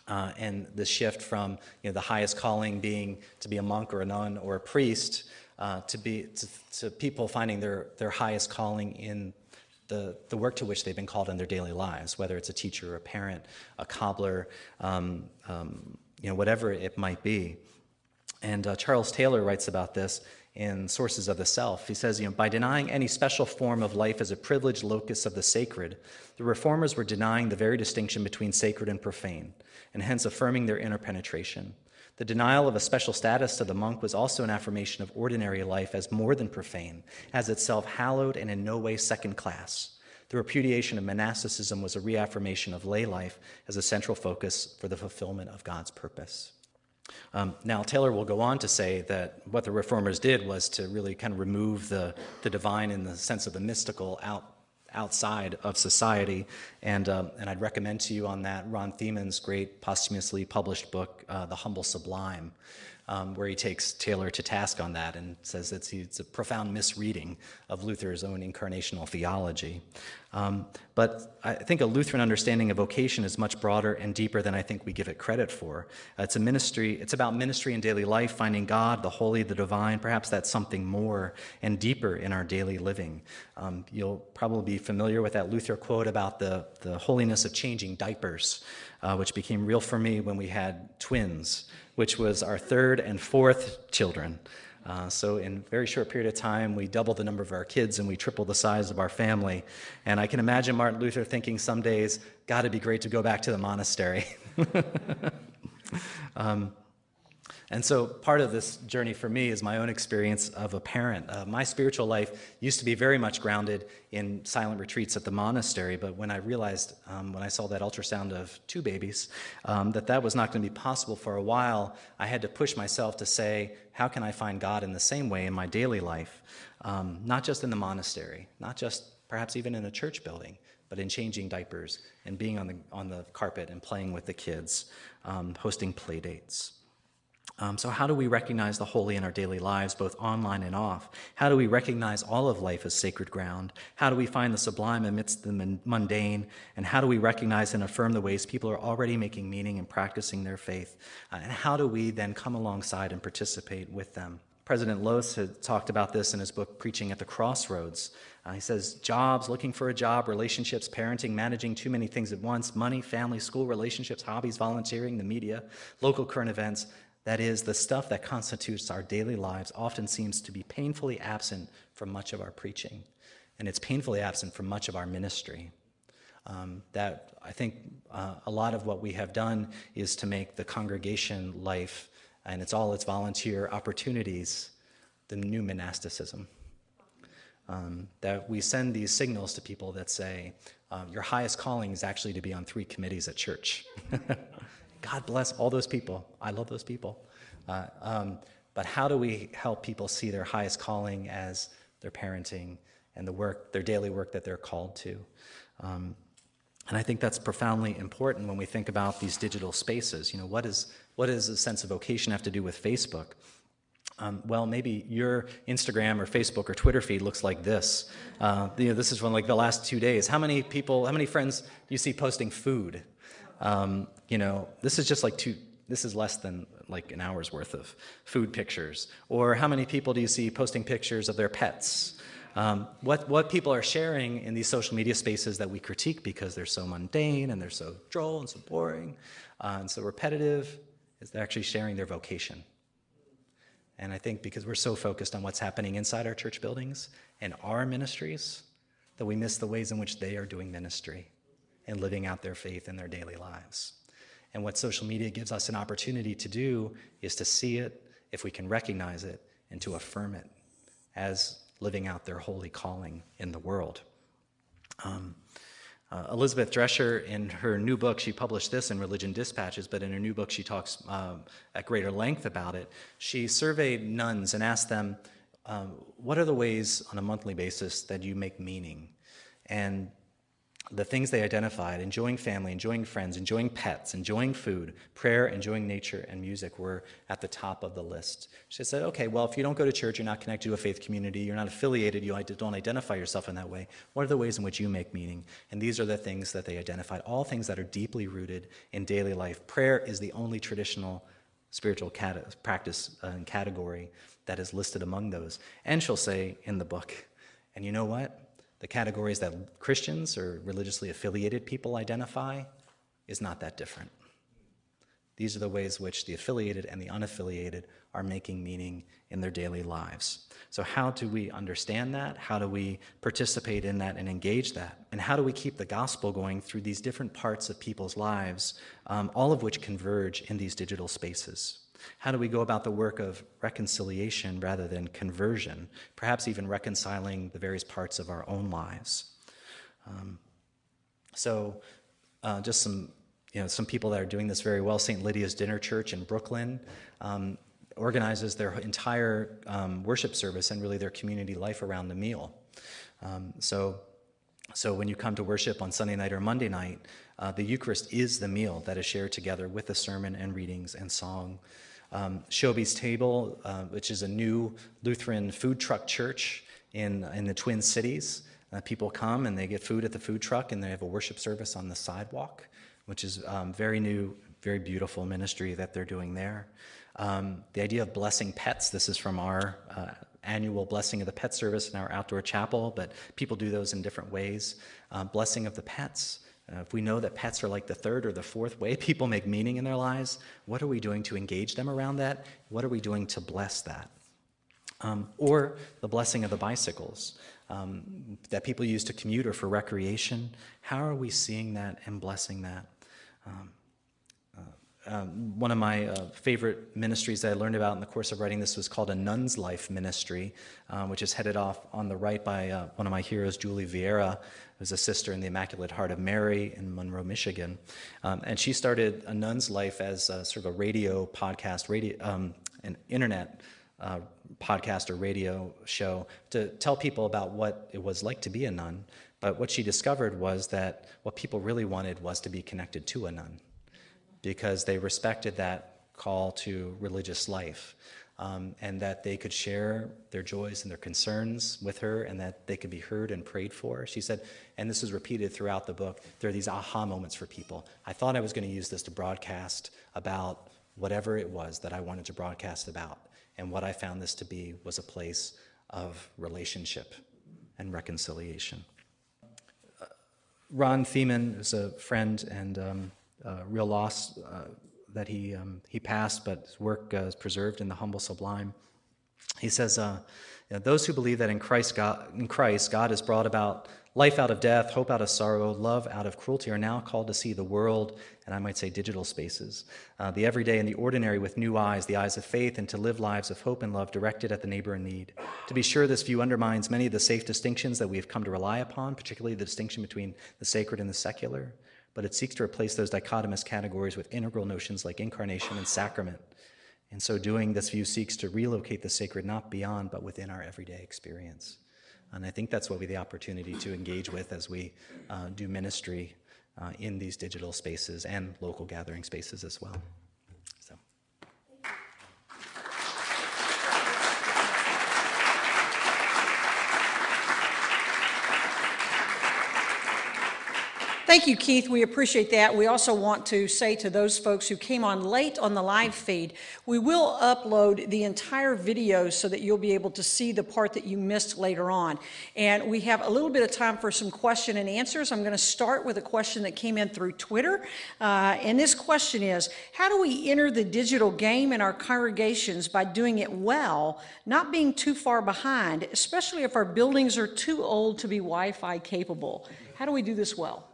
uh, and the shift from you know, the highest calling being to be a monk or a nun or a priest uh, to, be, to, to, people finding their, their highest calling in the, the work to which they've been called in their daily lives, whether it's a teacher, or a parent, a cobbler, um, um, you know, whatever it might be. And uh, Charles Taylor writes about this in Sources of the Self. He says, you know, by denying any special form of life as a privileged locus of the sacred, the reformers were denying the very distinction between sacred and profane, and hence affirming their inner penetration. The denial of a special status to the monk was also an affirmation of ordinary life as more than profane, as itself hallowed and in no way second class. The repudiation of monasticism was a reaffirmation of lay life as a central focus for the fulfillment of God's purpose. Um, now, Taylor will go on to say that what the reformers did was to really kind of remove the, the divine in the sense of the mystical out, outside of society. And, um, and I'd recommend to you on that Ron Thiemann's great posthumously published book, uh, The Humble Sublime um, where he takes Taylor to task on that and says it's, it's a profound misreading of Luther's own incarnational theology. Um, but I think a Lutheran understanding of vocation is much broader and deeper than I think we give it credit for. Uh, it's a ministry, it's about ministry in daily life, finding God, the holy, the divine. Perhaps that's something more and deeper in our daily living. Um, you'll probably be familiar with that Luther quote about the, the holiness of changing diapers, uh, which became real for me when we had twins which was our third and fourth children. Uh, so, in a very short period of time, we double the number of our kids and we triple the size of our family. And I can imagine Martin Luther thinking some days, God, it'd be great to go back to the monastery. um, and so part of this journey for me is my own experience of a parent. Uh, my spiritual life used to be very much grounded in silent retreats at the monastery, but when I realized, um, when I saw that ultrasound of two babies, um, that that was not going to be possible for a while, I had to push myself to say, how can I find God in the same way in my daily life? Um, not just in the monastery, not just perhaps even in a church building, but in changing diapers and being on the, on the carpet and playing with the kids, um, hosting play dates. Um, so, how do we recognize the holy in our daily lives, both online and off? How do we recognize all of life as sacred ground? How do we find the sublime amidst the mundane? And how do we recognize and affirm the ways people are already making meaning and practicing their faith? Uh, and how do we then come alongside and participate with them? President Lose had talked about this in his book, Preaching at the Crossroads. Uh, he says, jobs, looking for a job, relationships, parenting, managing too many things at once, money, family, school, relationships, hobbies, volunteering, the media, local current events. That is, the stuff that constitutes our daily lives often seems to be painfully absent from much of our preaching, and it's painfully absent from much of our ministry. Um, that I think uh, a lot of what we have done is to make the congregation life and it's all its volunteer opportunities the new monasticism. Um, that we send these signals to people that say, um, your highest calling is actually to be on three committees at church. God bless all those people. I love those people. Uh, um, but how do we help people see their highest calling as their parenting and the work, their daily work that they're called to? Um, and I think that's profoundly important when we think about these digital spaces. You know, what, is, what does a sense of vocation have to do with Facebook? Um, well, maybe your Instagram or Facebook or Twitter feed looks like this. Uh, you know, this is from like the last two days. How many people, how many friends do you see posting food? Um, you know, this is just like two, this is less than like an hour's worth of food pictures. Or how many people do you see posting pictures of their pets? um, what, what people are sharing in these social media spaces that we critique because they're so mundane and they're so droll and so boring uh, and so repetitive is they're actually sharing their vocation. And I think because we're so focused on what's happening inside our church buildings and our ministries, that we miss the ways in which they are doing ministry and living out their faith in their daily lives. And what social media gives us an opportunity to do is to see it, if we can recognize it, and to affirm it as living out their holy calling in the world. Um, uh, Elizabeth Drescher, in her new book, she published this in Religion Dispatches, but in her new book, she talks um, at greater length about it. She surveyed nones and asked them, um, What are the ways on a monthly basis that you make meaning? And the things they identified enjoying family, enjoying friends, enjoying pets, enjoying food, prayer, enjoying nature, and music were at the top of the list. She said, okay, well, if you don't go to church, you're not connected to a faith community, you're not affiliated, you don't identify yourself in that way, what are the ways in which you make meaning? And these are the things that they identified, all things that are deeply rooted in daily life. Prayer is the only traditional spiritual cat- practice and category that is listed among those. And she'll say in the book, and you know what? The categories that Christians or religiously affiliated people identify is not that different. These are the ways which the affiliated and the unaffiliated are making meaning in their daily lives. So, how do we understand that? How do we participate in that and engage that? And how do we keep the gospel going through these different parts of people's lives, um, all of which converge in these digital spaces? How do we go about the work of reconciliation rather than conversion, perhaps even reconciling the various parts of our own lives? Um, so, uh, just some, you know, some people that are doing this very well. St. Lydia's Dinner Church in Brooklyn um, organizes their entire um, worship service and really their community life around the meal. Um, so, so when you come to worship on Sunday night or Monday night, uh, the Eucharist is the meal that is shared together with the sermon and readings and song. Um, Shobi's Table, uh, which is a new Lutheran food truck church in, in the Twin Cities. Uh, people come and they get food at the food truck and they have a worship service on the sidewalk, which is um, very new, very beautiful ministry that they're doing there. Um, the idea of blessing pets, this is from our uh, annual blessing of the pet service in our outdoor chapel, but people do those in different ways. Uh, blessing of the pets. Uh, if we know that pets are like the third or the fourth way people make meaning in their lives, what are we doing to engage them around that? What are we doing to bless that? Um, or the blessing of the bicycles um, that people use to commute or for recreation. How are we seeing that and blessing that? Um, um, one of my uh, favorite ministries that I learned about in the course of writing this was called a Nun's Life Ministry, uh, which is headed off on the right by uh, one of my heroes, Julie Vieira, who's a sister in the Immaculate Heart of Mary in Monroe, Michigan. Um, and she started a nun's life as a, sort of a radio podcast, radio, um, an internet uh, podcast or radio show to tell people about what it was like to be a nun. But what she discovered was that what people really wanted was to be connected to a nun because they respected that call to religious life. Um, and that they could share their joys and their concerns with her, and that they could be heard and prayed for. She said, and this is repeated throughout the book, there are these aha moments for people. I thought I was going to use this to broadcast about whatever it was that I wanted to broadcast about. And what I found this to be was a place of relationship and reconciliation. Uh, Ron Thiemann is a friend and um, uh, real loss uh, that he, um, he passed, but his work uh, is preserved in the humble sublime. He says, uh, Those who believe that in Christ, God, in Christ, God has brought about life out of death, hope out of sorrow, love out of cruelty are now called to see the world, and I might say digital spaces, uh, the everyday and the ordinary with new eyes, the eyes of faith, and to live lives of hope and love directed at the neighbor in need. To be sure, this view undermines many of the safe distinctions that we have come to rely upon, particularly the distinction between the sacred and the secular but it seeks to replace those dichotomous categories with integral notions like incarnation and sacrament. In so doing, this view seeks to relocate the sacred not beyond, but within our everyday experience. And I think that's what we have the opportunity to engage with as we uh, do ministry uh, in these digital spaces and local gathering spaces as well. Thank you, Keith. We appreciate that. We also want to say to those folks who came on late on the live feed, we will upload the entire video so that you'll be able to see the part that you missed later on. And we have a little bit of time for some question and answers. I'm going to start with a question that came in through Twitter. Uh, and this question is How do we enter the digital game in our congregations by doing it well, not being too far behind, especially if our buildings are too old to be Wi Fi capable? How do we do this well?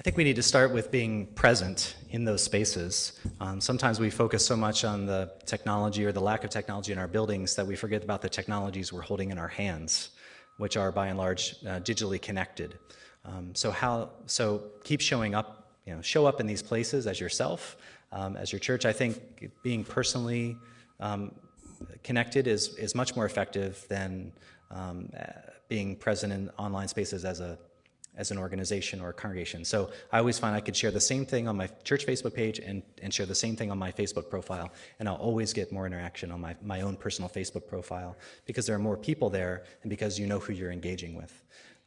I think we need to start with being present in those spaces. Um, sometimes we focus so much on the technology or the lack of technology in our buildings that we forget about the technologies we're holding in our hands, which are by and large uh, digitally connected. Um, so how? So keep showing up. You know, show up in these places as yourself, um, as your church. I think being personally um, connected is is much more effective than um, being present in online spaces as a as an organization or a congregation. So I always find I could share the same thing on my church Facebook page and, and share the same thing on my Facebook profile, and I'll always get more interaction on my, my own personal Facebook profile because there are more people there and because you know who you're engaging with.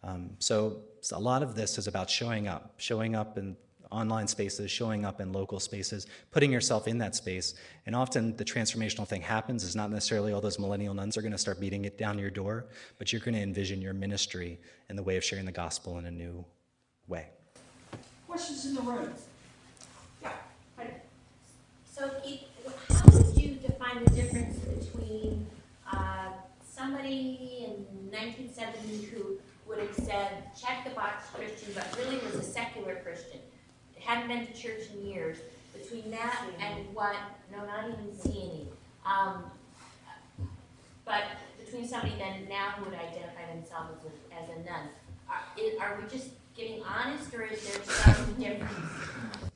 Um, so, so a lot of this is about showing up, showing up in online spaces, showing up in local spaces, putting yourself in that space. And often the transformational thing happens is not necessarily all those millennial nones are going to start beating it down your door, but you're going to envision your ministry and the way of sharing the gospel in a new way. Questions in the room? Yeah. So, how would you define the difference between uh, somebody in 1970 who would have said, check the box Christian, but really was a secular Christian? Hadn't been to church in years, between that and what, no, not even seeing. Um, but between somebody then now who would identify themselves as a, as a none, are, are we just getting honest, or is there some difference?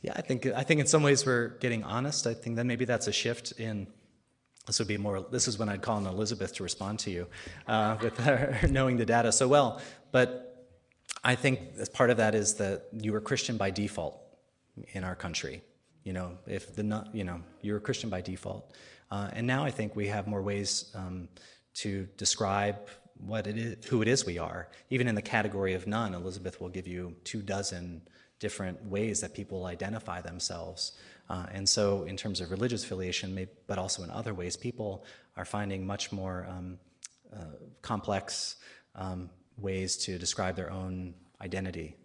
Yeah, I think I think in some ways we're getting honest. I think then maybe that's a shift in. This would be more. This is when I'd call on Elizabeth to respond to you, uh, with her knowing the data so well. But I think as part of that is that you were Christian by default in our country. You know, if the not, you know you're a Christian by default, uh, and now I think we have more ways um, to describe what it is, who it is we are. Even in the category of none, Elizabeth will give you two dozen different ways that people identify themselves. Uh, and so, in terms of religious affiliation, but also in other ways, people are finding much more um, uh, complex um, ways to describe their own identity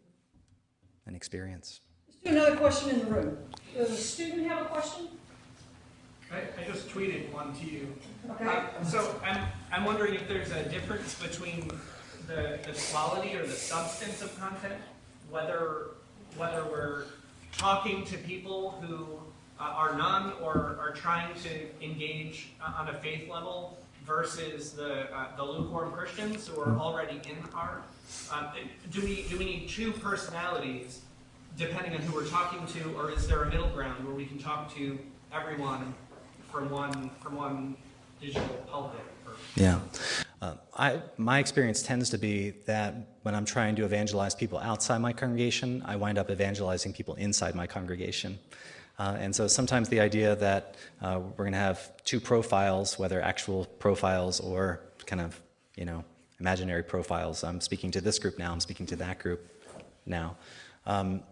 and experience. Another question in the room. Does a student have a question? I, I just tweeted one to you. Okay. Uh, so I'm, I'm wondering if there's a difference between the, the quality or the substance of content, whether, whether we're talking to people who uh, are non or are trying to engage on a faith level versus the, uh, the lukewarm Christians who are already in our. Uh, do, we, do we need two personalities depending on who we're talking to, or is there a middle ground where we can talk to everyone from one from one digital pulpit? Yeah. Uh, I, my experience tends to be that when I'm trying to evangelize people outside my congregation, I wind up evangelizing people inside my congregation. Uh, and so sometimes the idea that uh, we're going to have two profiles, whether actual profiles or kind of, you know, imaginary profiles. I'm speaking to this group now, I'm speaking to that group now. Um,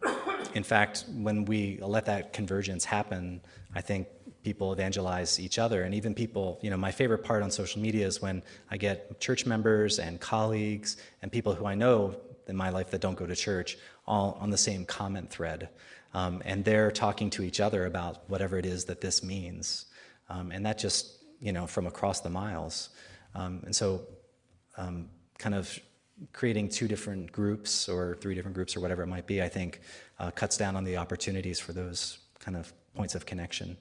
in fact, when we let that convergence happen, I think people evangelize each other. And even people you know my favorite part on social media is when i get church members and colleagues and people who i know in my life that don't go to church all on the same comment thread. Um, and they're talking to each other about whatever it is that this means. Um, and that just you know from across the miles. Um, and so um, kind of creating two different groups or three different groups or whatever it might be, I think uh, cuts down on the opportunities for those kind of points of connection.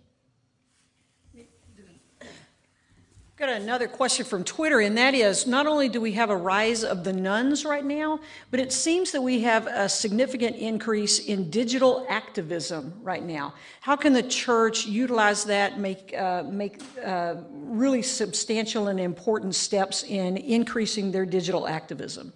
Got another question from Twitter, and that is not only do we have a rise of the nones right now, but it seems that we have a significant increase in digital activism right now. How can the church utilize that, make, uh, make uh, really substantial and important steps in increasing their digital activism?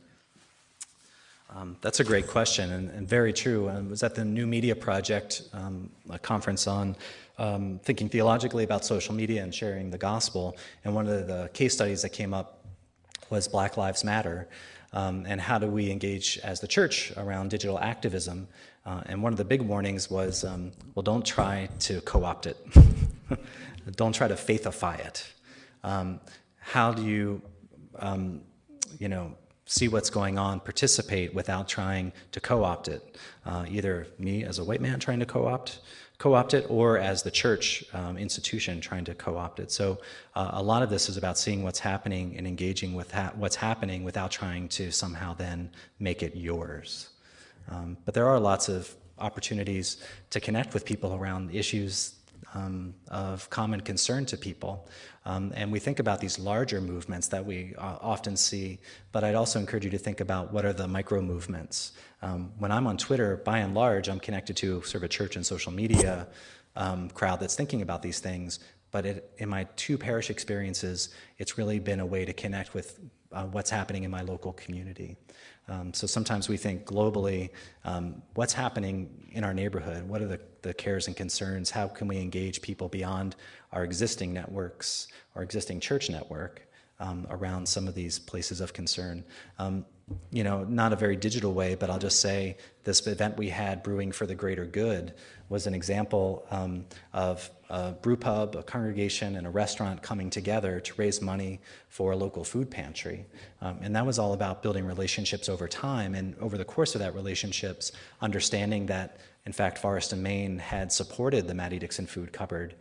Um, that's a great question and, and very true. I was at the New Media Project, um, a conference on um, thinking theologically about social media and sharing the gospel. And one of the case studies that came up was Black Lives Matter. Um, and how do we engage as the church around digital activism? Uh, and one of the big warnings was um, well, don't try to co opt it, don't try to faithify it. Um, how do you, um, you know, see what's going on, participate without trying to co-opt it. Uh, either me as a white man trying to co-opt co-opt it, or as the church um, institution trying to co-opt it. So uh, a lot of this is about seeing what's happening and engaging with ha- what's happening without trying to somehow then make it yours. Um, but there are lots of opportunities to connect with people around issues um, of common concern to people. Um, and we think about these larger movements that we uh, often see, but I'd also encourage you to think about what are the micro movements. Um, when I'm on Twitter, by and large, I'm connected to sort of a church and social media um, crowd that's thinking about these things. But it, in my two parish experiences, it's really been a way to connect with uh, what's happening in my local community. Um, so sometimes we think globally, um, what's happening in our neighborhood? What are the, the cares and concerns? How can we engage people beyond our existing networks, our existing church network, um, around some of these places of concern? Um, you know, not a very digital way, but I'll just say this event we had, Brewing for the Greater Good, was an example um, of a brew pub, a congregation, and a restaurant coming together to raise money for a local food pantry. Um, and that was all about building relationships over time. And over the course of that relationships, understanding that, in fact, Forest and Main had supported the Mattie Dixon Food Cupboard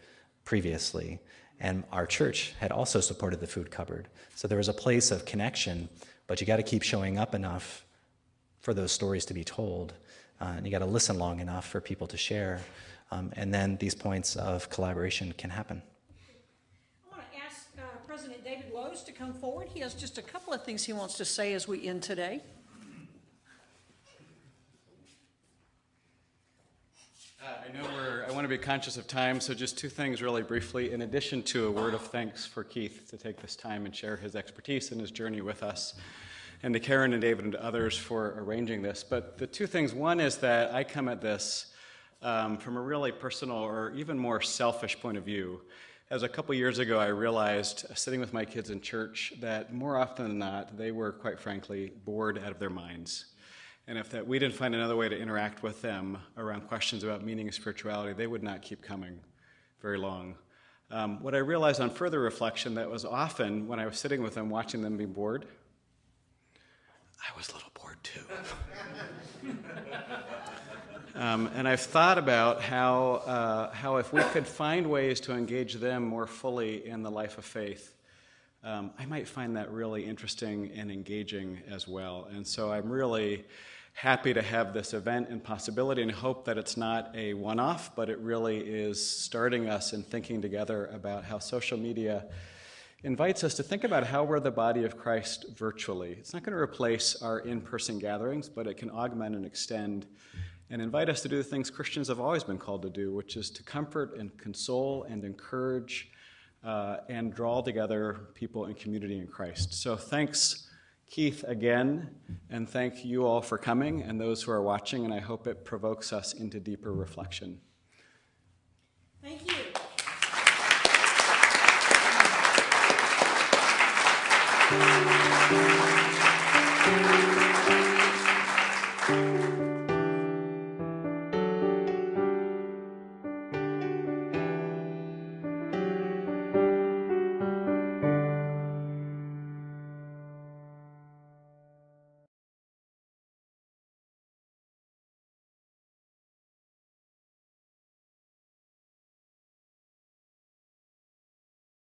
previously. And our church had also supported the food cupboard. So there was a place of connection, but you got to keep showing up enough for those stories to be told. Uh, and you got to listen long enough for people to share. Um, and then these points of collaboration can happen. I want to ask uh, President David Lose to come forward. He has just a couple of things he wants to say as we end today. Uh, I know we're, I want to be conscious of time, so just two things really briefly. In addition to a word of thanks for Keith to take this time and share his expertise and his journey with us, and to Karen and David and to others for arranging this. But the two things one is that I come at this um, from a really personal or even more selfish point of view. As a couple years ago, I realized, uh, sitting with my kids in church, that more often than not, they were, quite frankly, bored out of their minds. And if that we didn't find another way to interact with them around questions about meaning and spirituality, they would not keep coming very long. Um, what I realized on further reflection that was often when I was sitting with them, watching them be bored, I was a little bored too. Um, and I've thought about how, uh, how if we could find ways to engage them more fully in the life of faith, um, I might find that really interesting and engaging as well. And so I'm really happy to have this event and possibility and hope that it's not a one off, but it really is starting us in thinking together about how social media invites us to think about how we're the body of Christ virtually. It's not going to replace our in person gatherings, but it can augment and extend and invite us to do the things Christians have always been called to do, which is to comfort and console and encourage uh, and draw together people in community in Christ. So thanks, Keith, again, and thank you all for coming and those who are watching, and I hope it provokes us into deeper reflection.